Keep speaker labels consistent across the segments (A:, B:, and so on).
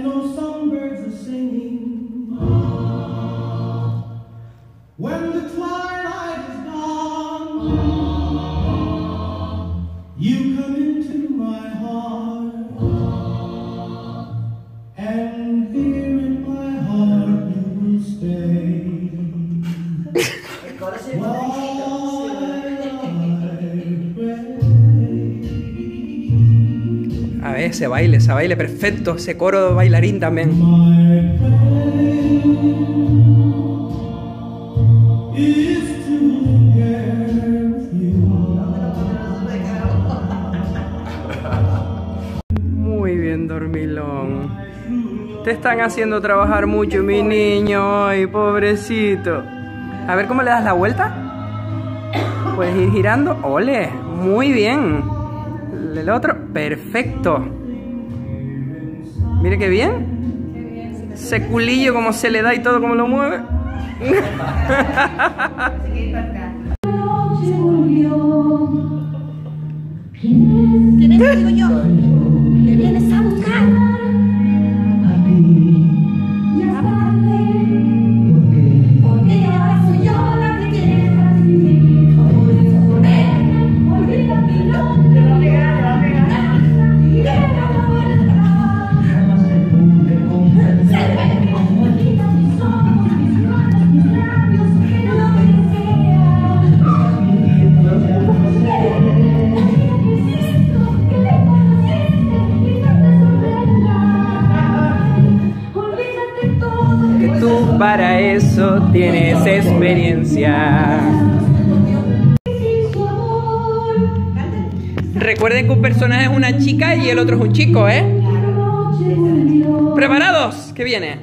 A: and no songbirds are singing. When the twilight
B: A ver, ese baile, ese baile perfecto, ese coro bailarín también. Muy bien, dormilón. Te están haciendo trabajar mucho, mi niño. Ay, pobrecito. A ver cómo le das la vuelta. Puedes ir girando. Ole, muy bien. El otro, perfecto. Mire qué bien. Ese culillo como se le da y todo como lo mueve.
C: Digo yo. ¿Qué vienes a buscar?
B: Para eso tienes experiencia. Recuerden que un personaje es una chica y el otro es un chico, ¿eh? ¿Preparados? ¿Qué viene?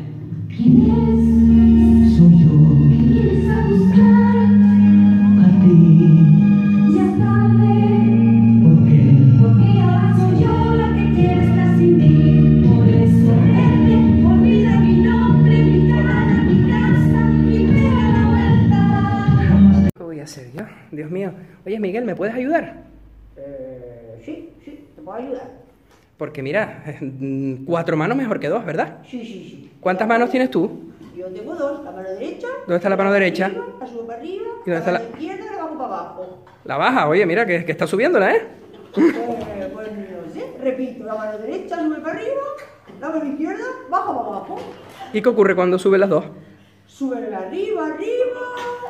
B: Dios mío. Oye, Miguel, ¿me puedes ayudar?
D: Eh, sí, sí, te puedo ayudar.
B: Porque mira, cuatro manos mejor que dos, ¿verdad?
D: Sí, sí, sí.
B: ¿Cuántas manos tienes tú?
D: Yo tengo dos, la mano derecha.
B: ¿Dónde está la mano derecha?
D: arriba, La subo para arriba.
B: ¿Y dónde está
D: la izquierda la bajo para abajo.
B: La baja, oye, mira que, que está subiéndola, ¿eh?
D: Eh, pues no sé, repito, la mano derecha sube para arriba, la mano izquierda baja para abajo.
B: ¿Y qué ocurre cuando subes las dos?
D: Sube arriba, arriba,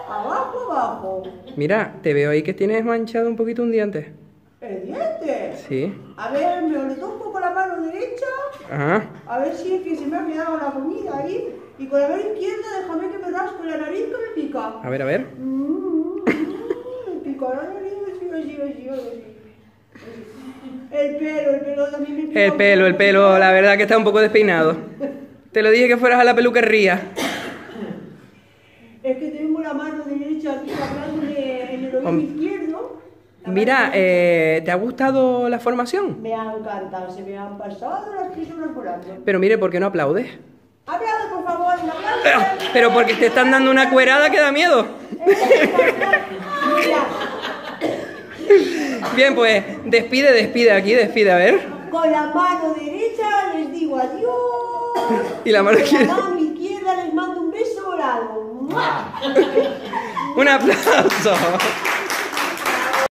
D: abajo, abajo.
B: Mira, te veo ahí que tienes manchado un poquito un diente.
D: El diente.
B: Sí.
D: A ver, me olvidó un poco la mano derecha.
B: Ajá.
D: A ver si es que se me ha quedado la comida ahí. Y con la mano izquierda déjame que me rasco la nariz que me pica.
B: A ver, a ver.
D: Mm, mm, me pica la nariz, así, así, así, así. El pelo, el pelo también me pica.
B: El pelo, el pelo, la verdad que está un poco despeinado. Te lo dije que fueras a la peluquería.
D: La mano derecha aquí hablándole en el oído izquierdo.
B: Mira, eh, ¿te ha gustado la formación?
D: Me ha encantado, se me han pasado las horas volando.
B: Pero mire, ¿por qué no aplaudes?
D: Aplaude, por favor, un aplauso.
B: Ah, Pero porque te están dando una cuerada que da miedo. Bien, pues despide, despide aquí, despide, a ver.
D: con la mano derecha les digo adiós.
B: Y la mano
D: Con
B: izquierda.
D: la mano izquierda les mando un beso volado. ¡Mua!
B: Un aplauso.